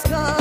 sky.